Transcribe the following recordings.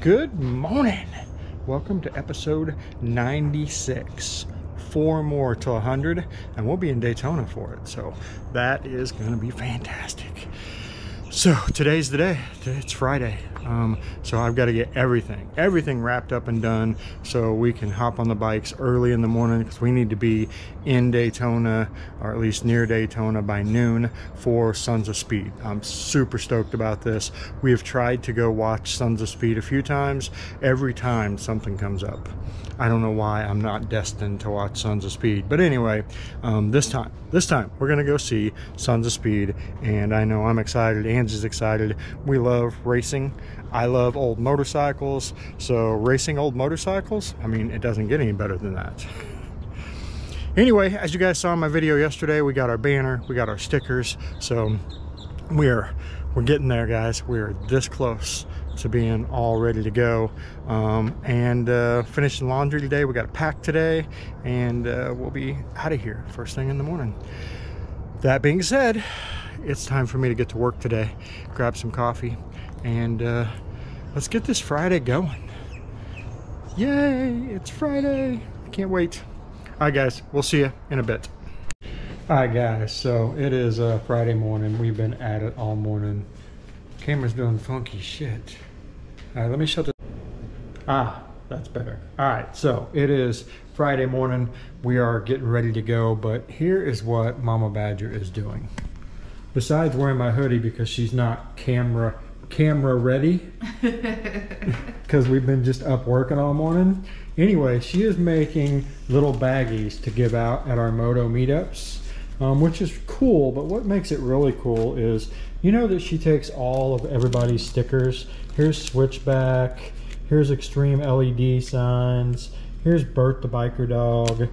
Good morning. Welcome to episode 96. Four more to 100, and we'll be in Daytona for it. So that is going to be fantastic. So today's the day. It's Friday. Um, so I've got to get everything, everything wrapped up and done so we can hop on the bikes early in the morning because we need to be in Daytona or at least near Daytona by noon for Sons of Speed. I'm super stoked about this. We have tried to go watch Sons of Speed a few times. Every time something comes up. I don't know why I'm not destined to watch Sons of Speed. But anyway, um, this time, this time we're gonna go see Sons of Speed, and I know I'm excited. Angie's excited. We love racing. I love old motorcycles. So racing old motorcycles, I mean, it doesn't get any better than that. Anyway, as you guys saw in my video yesterday, we got our banner, we got our stickers. So we're we're getting there, guys. We're this close to being all ready to go. Um, and uh, finishing laundry today. We got a pack today, and uh, we'll be out of here first thing in the morning. That being said, it's time for me to get to work today. Grab some coffee, and uh, let's get this Friday going. Yay! It's Friday. I can't wait. All right, guys. We'll see you in a bit. All right, guys. So it is uh, Friday morning. We've been at it all morning. Camera's doing funky shit. All right, let me shut this. Ah, that's better. All right, so it is Friday morning. We are getting ready to go, but here is what Mama Badger is doing. Besides wearing my hoodie because she's not camera camera ready because we've been just up working all morning. Anyway, she is making little baggies to give out at our moto meetups, um, which is cool. But what makes it really cool is you know that she takes all of everybody's stickers. Here's Switchback. Here's Extreme LED signs. Here's Bert the Biker Dog.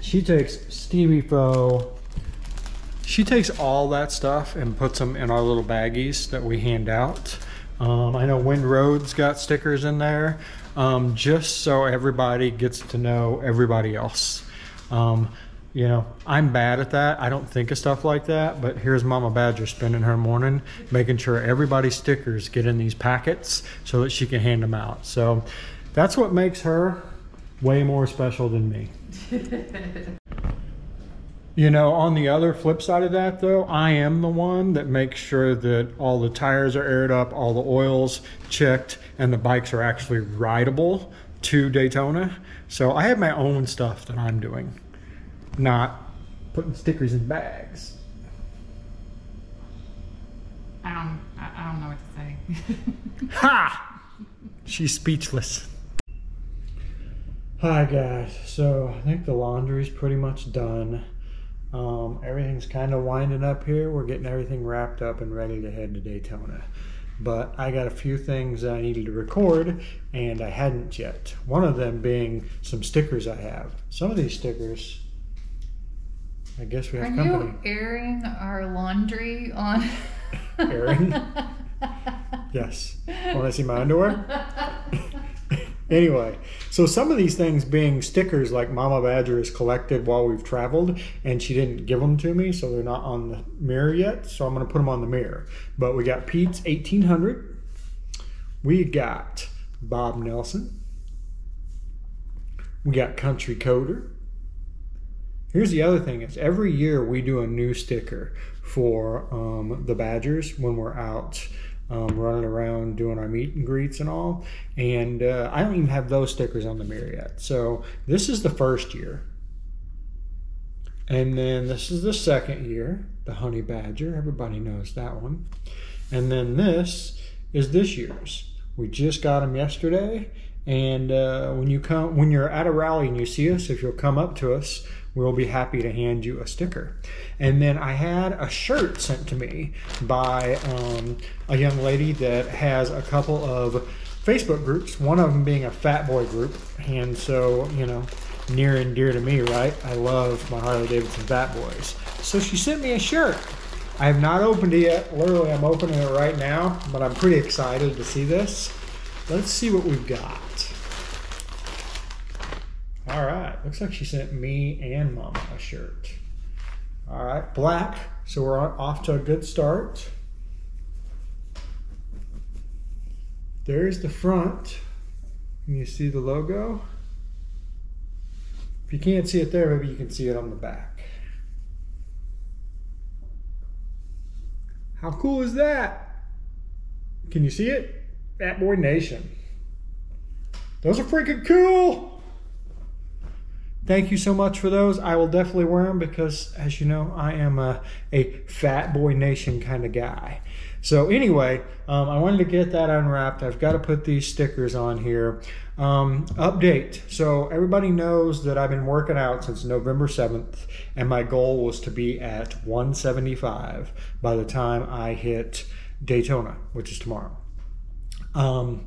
She takes Stevie Foe. She takes all that stuff and puts them in our little baggies that we hand out. Um, I know Wind Road's got stickers in there, um, just so everybody gets to know everybody else. Um, you know, I'm bad at that. I don't think of stuff like that. But here's Mama Badger spending her morning making sure everybody's stickers get in these packets so that she can hand them out. So that's what makes her way more special than me. you know, on the other flip side of that, though, I am the one that makes sure that all the tires are aired up, all the oils checked, and the bikes are actually rideable to Daytona. So I have my own stuff that I'm doing not putting stickers in bags. I don't. I, don't know what to say. ha! She's speechless. Hi guys. So I think the laundry's pretty much done. Um, everything's kind of winding up here. We're getting everything wrapped up and ready to head to Daytona. But I got a few things I needed to record and I hadn't yet. One of them being some stickers I have. Some of these stickers I guess we have Are company. you airing our laundry on? airing? yes. Want to see my underwear? anyway, so some of these things being stickers like Mama Badger has collected while we've traveled, and she didn't give them to me, so they're not on the mirror yet. So I'm going to put them on the mirror. But we got Pete's 1800. We got Bob Nelson. We got Country Coder. Here's the other thing: is every year we do a new sticker for um, the Badgers when we're out um, running around doing our meet and greets and all. And uh, I don't even have those stickers on the mirror yet. So this is the first year. And then this is the second year, the Honey Badger. Everybody knows that one. And then this is this year's. We just got them yesterday. And uh, when you come, when you're at a rally and you see us, if you'll come up to us, we'll be happy to hand you a sticker. And then I had a shirt sent to me by um, a young lady that has a couple of Facebook groups, one of them being a fat boy group. And so, you know, near and dear to me, right? I love my Harley Davidson fat boys. So she sent me a shirt. I have not opened it yet. Literally, I'm opening it right now, but I'm pretty excited to see this. Let's see what we've got. All right. Looks like she sent me and Mama a shirt. All right. Black. So we're off to a good start. there's the front. And you see the logo. If you can't see it there, maybe you can see it on the back. How cool is that? Can you see it? Fat Boy Nation. Those are freaking cool. Thank you so much for those. I will definitely wear them because, as you know, I am a, a Fat Boy Nation kind of guy. So anyway, um, I wanted to get that unwrapped. I've got to put these stickers on here. Um, update. So everybody knows that I've been working out since November 7th, and my goal was to be at 175 by the time I hit Daytona, which is tomorrow. Um,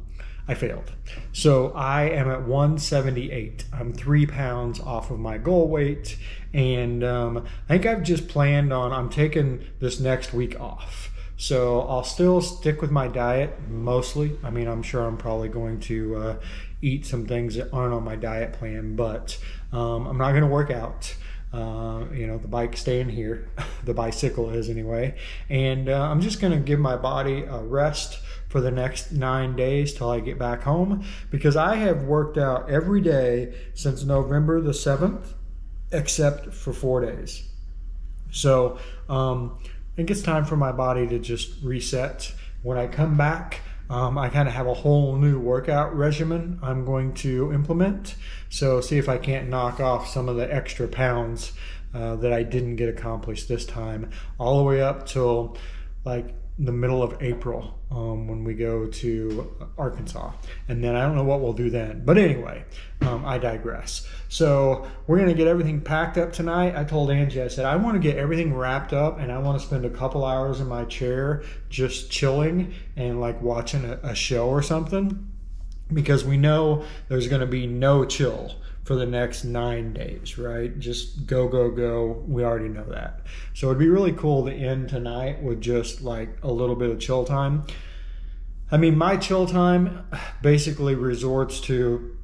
I failed. So I am at 178. I'm three pounds off of my goal weight. And um, I think I've just planned on, I'm taking this next week off. So I'll still stick with my diet mostly. I mean, I'm sure I'm probably going to uh, eat some things that aren't on my diet plan, but um, I'm not going to work out. Uh, you know, the bike staying here, the bicycle is anyway. And uh, I'm just going to give my body a rest for the next nine days till I get back home because I have worked out every day since November the 7th, except for four days. So, um, think it's time for my body to just reset. When I come back, um, I kind of have a whole new workout regimen I'm going to implement. So see if I can't knock off some of the extra pounds uh, that I didn't get accomplished this time, all the way up till like the middle of April um, when we go to Arkansas. And then I don't know what we'll do then. But anyway, um, I digress. So we're going to get everything packed up tonight. I told Angie, I said, I want to get everything wrapped up and I want to spend a couple hours in my chair just chilling and like watching a, a show or something because we know there's going to be no chill for the next nine days, right? Just go, go, go. We already know that. So it'd be really cool to end tonight with just like a little bit of chill time. I mean, my chill time basically resorts to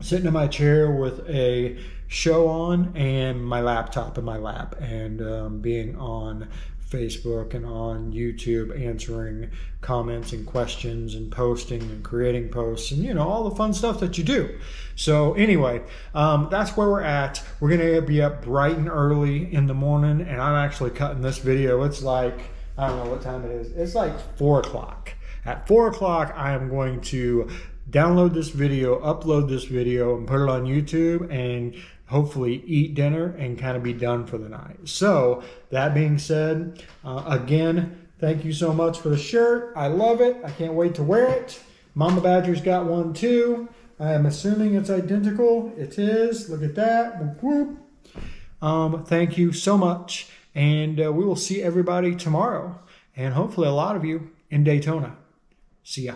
sitting in my chair with a show on and my laptop in my lap and um, being on Facebook and on YouTube answering comments and questions and posting and creating posts and you know all the fun stuff that you do. So anyway, um, that's where we're at. We're gonna be up bright and early in the morning, and I'm actually cutting this video. It's like I don't know what time it is. It's like four o'clock. At four o'clock, I am going to download this video, upload this video, and put it on YouTube and hopefully eat dinner and kind of be done for the night. So, that being said, uh, again, thank you so much for the shirt. I love it. I can't wait to wear it. Mama Badger's got one too. I am assuming it's identical. It is. Look at that. Whoop. Um, thank you so much. And uh, we will see everybody tomorrow. And hopefully, a lot of you in Daytona. See ya.